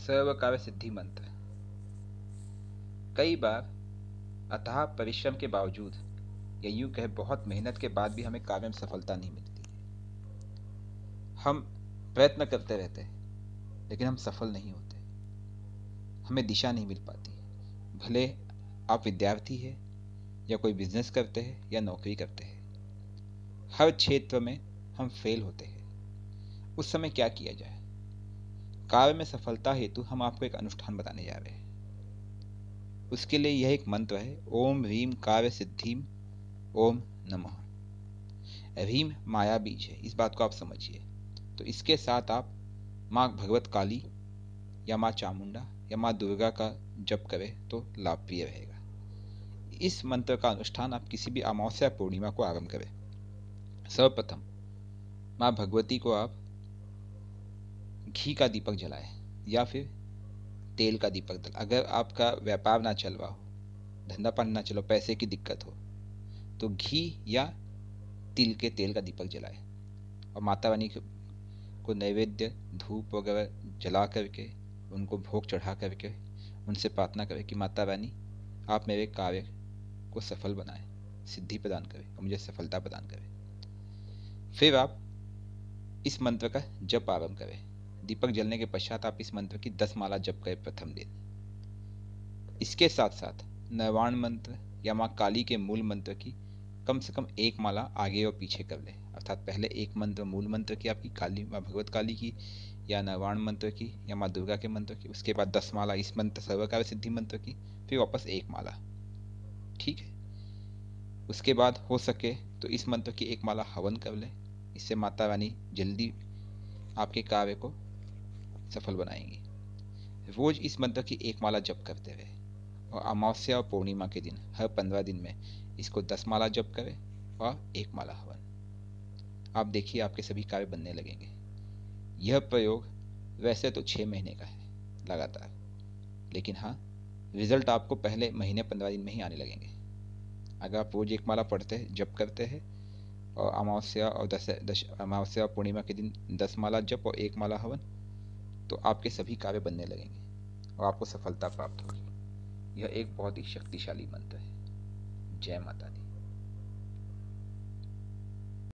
सर्व काव्य सिद्धि मंत्र कई बार अतः परिश्रम के बावजूद या यूँ कहे बहुत मेहनत के बाद भी हमें कार्य में सफलता नहीं मिलती। हम प्रयत्न करते रहते हैं, लेकिन हम सफल नहीं होते। हमें दिशा नहीं मिल पाती। भले आप विद्यार्थी है, या कोई बिज़नेस करते हैं, या नौकरी करते हैं, हर क्षेत्र में हम फेल होते हैं। उस समय क्या किया जाए? कार्य में सफलता हेतु हम आपको एक अनुष्ठान बताने जा रहे हैं। उसके लिए यह एक मंत्र है, ओम ह्रीम काव्य सिद्धिम ओम नमः। ह्रीम माया बीज है, इस बात को आप समझिए। तो इसके साथ आप माँ भगवत काली या माँ चामुंडा या माँ दुर्गा का जप करें तो लाभप्रिय रहेगा। इस मंत्र का अनुष्ठान आप किसी भी अमावस्या पूर्णिमा को आरंभ करें। सर्वप्रथम माँ भगवती को आप घी का दीपक जलाए, या फिर तेल का दीपक जलाए। अगर आपका व्यापार ना चल रहा हो, धंधा पानी ना चलो पैसे की दिक्कत हो तो घी या तिल के तेल का दीपक जलाए। और माता रानी को नैवेद्य, धूप वगैरह जला करके, उनको भोग चढ़ा करके, उनसे प्रार्थना करें कि माता रानी आप मेरे कार्य को सफल बनाएँ, सिद्धि प्रदान करें और मुझे सफलता प्रदान करें। फिर आप इस मंत्र का जप आरंभ करें। दीपक जलने के पश्चात आप इस मंत्र की दस माला जप करें प्रथम दिन इसके साथ साथ नवाण मंत्र या माँ काली के मूल मंत्र की कम से कम एक माला आगे और पीछे कर ले। अर्थात पहले एक मंत्र, मूल मंत्र की आपकी काली, माँ भगवत काली की या नवाण मंत्र की या माँ दुर्गा के मंत्र की। उसके बाद दस माला इस मंत्र सर्वकार्य सिद्धि मंत्र की, फिर वापस एक माला। ठीक है? उसके बाद हो सके तो इस मंत्र की एक माला हवन कर ले। इससे माता रानी जल्दी आपके कार्य को सफल बनाएँगी। रोज इस मंत्र की एक माला जप करते रहे और अमावस्या और पूर्णिमा के दिन, हर पंद्रह दिन में इसको दस माला जप करें और एक माला हवन। आप देखिए आपके सभी कार्य बनने लगेंगे। यह प्रयोग वैसे तो छः महीने का है, लगातार। लेकिन हाँ रिज़ल्ट आपको पहले महीने पंद्रह दिन में ही आने लगेंगे। अगर आप रोज एक माला पढ़ते हैं जप करते हैं और अमावस्या और दस, दश, अमावस्या और पूर्णिमा के दिन दस माला जप और एक माला हवन तो आपके सभी कार्य बनने लगेंगे और आपको सफलता प्राप्त होगी। यह एक बहुत ही शक्तिशाली मंत्र है। जय माता दी।